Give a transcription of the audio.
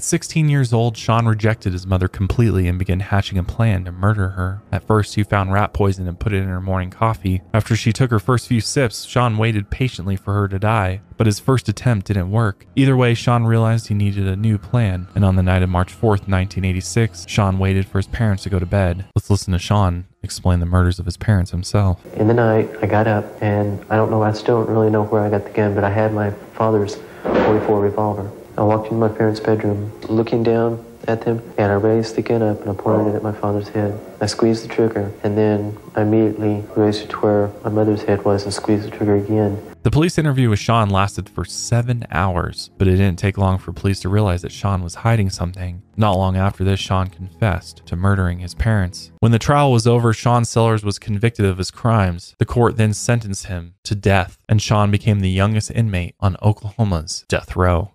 At 16 years old, Sean rejected his mother completely and began hatching a plan to murder her. At first, he found rat poison and put it in her morning coffee. After she took her first few sips, Sean waited patiently for her to die, but his first attempt didn't work. Either way, Sean realized he needed a new plan, and on the night of March 4th, 1986, Sean waited for his parents to go to bed. Let's listen to Sean explain the murders of his parents himself. In the night, I got up, and I don't know, I still don't really know where I got the gun, but I had my father's 44 revolver. I walked into my parents' bedroom, looking down at them, and I raised the gun up and I pointed it at my father's head. I squeezed the trigger, and then I immediately raised it to where my mother's head was and squeezed the trigger again. The police interview with Sean lasted for seven hours, but it didn't take long for police to realize that Sean was hiding something. Not long after this, Sean confessed to murdering his parents. When the trial was over, Sean Sellers was convicted of his crimes. The court then sentenced him to death, and Sean became the youngest inmate on Oklahoma's death row.